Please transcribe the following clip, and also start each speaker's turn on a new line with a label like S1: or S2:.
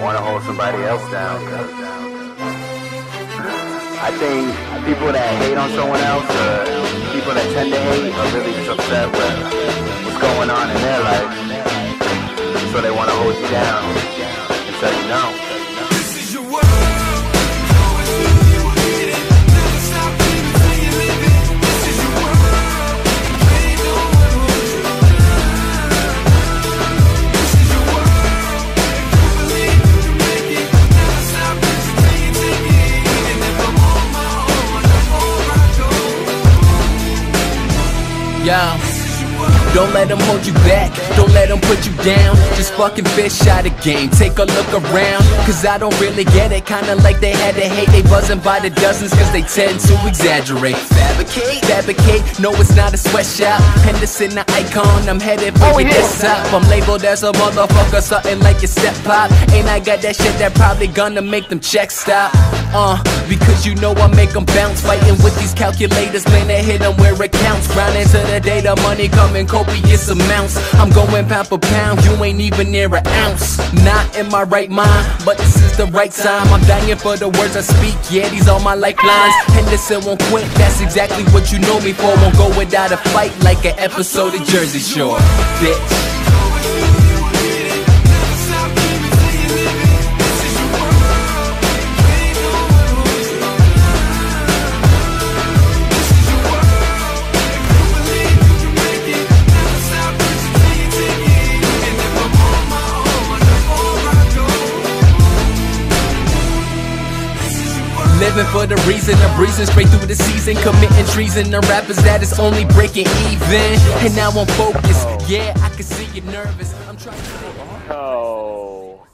S1: want to hold somebody else down. I think people that hate on someone else, or people that tend to hate, are really just upset with what's going on in their life. So they want to hold you down and tell no.
S2: Yeah.
S3: This is your world.
S2: Don't let them hold you back, don't let them put you down. Just fucking fish out of game, take a look around. Cause I don't really get it, kinda like they had to hate. They buzzing by the dozens cause they tend to exaggerate. Fabricate, fabricate, no it's not a sweatshop. Hendersin, the icon, I'm headed for oh, your desktop. I'm labeled as a motherfucker, something like your step pop. Ain't I got that shit that probably gonna make them check stop. Uh, because you know I make them bounce. Fighting with these calculators, man, they hit them where it counts. Round into the day, the money coming copious amounts. I'm going pound for pound, you ain't even near an ounce. Not in my right mind, but this is the right time. I'm dying for the words I speak, yeah, these are my lifelines. Hendersin won't quit, that's exactly what you know me for. Won't go without a fight like an episode of Jersey Shore. Bitch.
S3: Living
S2: for the reason, I'm breezing straight through the season, committing treason The rappers that is only breaking even. And now I'm focused, oh. yeah, I can see you're nervous. I'm trying to.
S1: Oh.